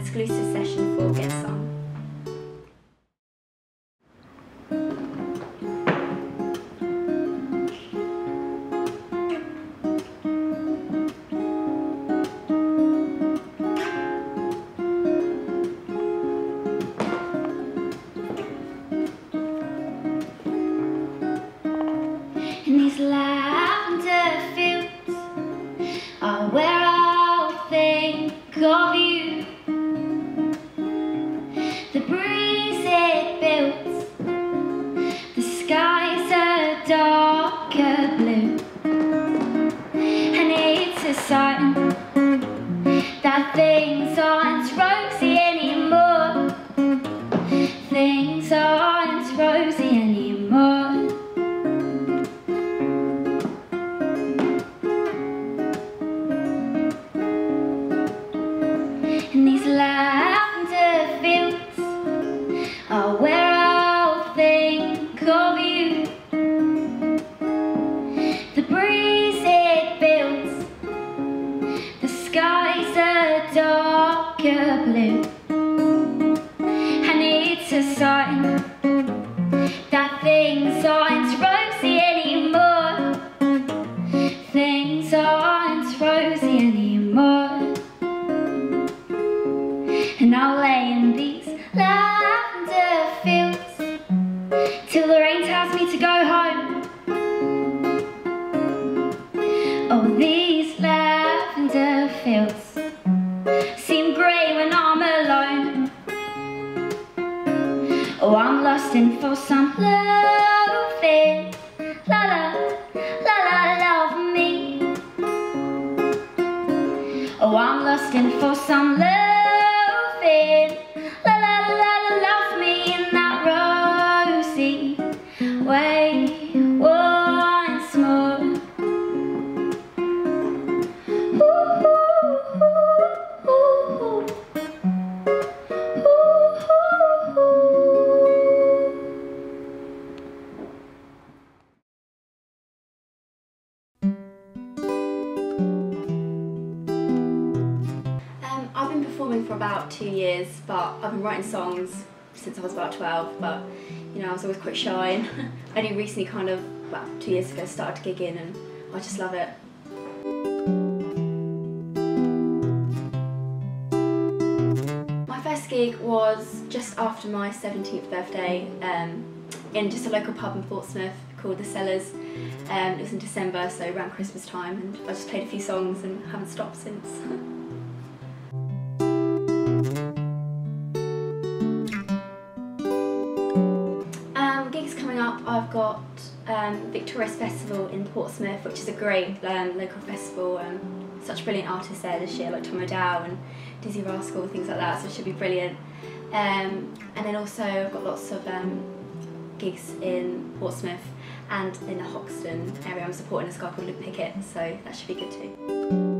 exclusive session for Getsung. In these lavender fields blue, and it's a sign that things aren't rosy anymore. Things aren't rosy anymore. And I'll lay in these lavender fields till the rain tells me to go home. Oh, these In for some loving. La la, la la, love me. Oh, I'm lost in for some loving. For about two years, but I've been writing songs since I was about 12, but you know, I was always quite shy and only recently kind of, about two years ago, started to gigging and I just love it. My first gig was just after my 17th birthday um, in just a local pub in Portsmouth called The Cellars. Um, it was in December, so around Christmas time, and I just played a few songs and haven't stopped since. I've got um, Victorious Festival in Portsmouth, which is a great um, local festival. Um, such brilliant artists there this year, like Tom Odell and Dizzee Rascal, things like that, so it should be brilliant. Um, and then also, I've got lots of um, gigs in Portsmouth and in the Hoxton area. I'm supporting a guy called Luke Pickett, so that should be good too.